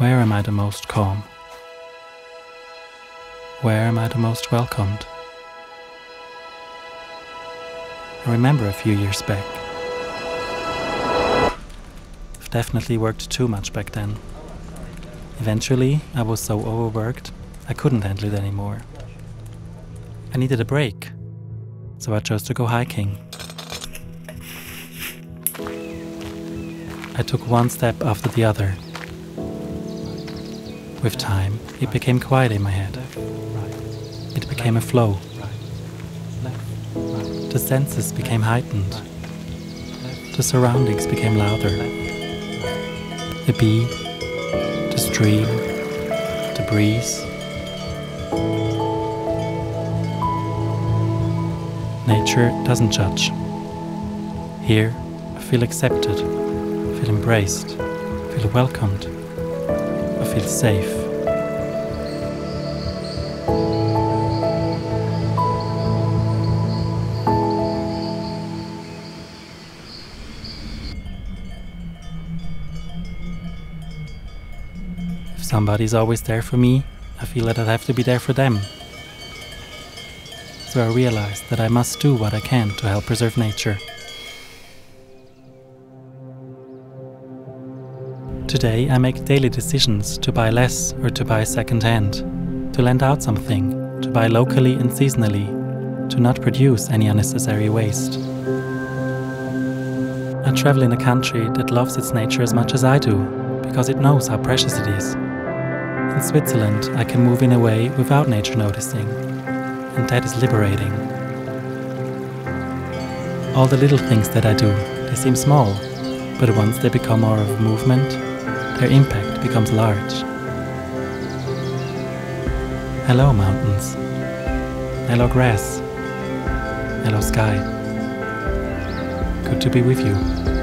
Where am I the most calm? Where am I the most welcomed? I remember a few years back. I've definitely worked too much back then. Eventually, I was so overworked, I couldn't handle it anymore. I needed a break, so I chose to go hiking. I took one step after the other. With time, it became quiet in my head. It became a flow. The senses became heightened. The surroundings became louder. The bee, the stream, the breeze. Nature doesn't judge. Here, I feel accepted, feel embraced, feel welcomed, feel safe. If somebody's always there for me, I feel that I have to be there for them. So I realized that I must do what I can to help preserve nature. Today I make daily decisions to buy less or to buy second hand, to lend out something, to buy locally and seasonally, to not produce any unnecessary waste. I travel in a country that loves its nature as much as I do, because it knows how precious it is. In Switzerland, I can move in a way without nature noticing, and that is liberating. All the little things that I do, they seem small, but once they become more of movement, their impact becomes large. Hello, mountains. Hello, grass. Hello, sky. Good to be with you.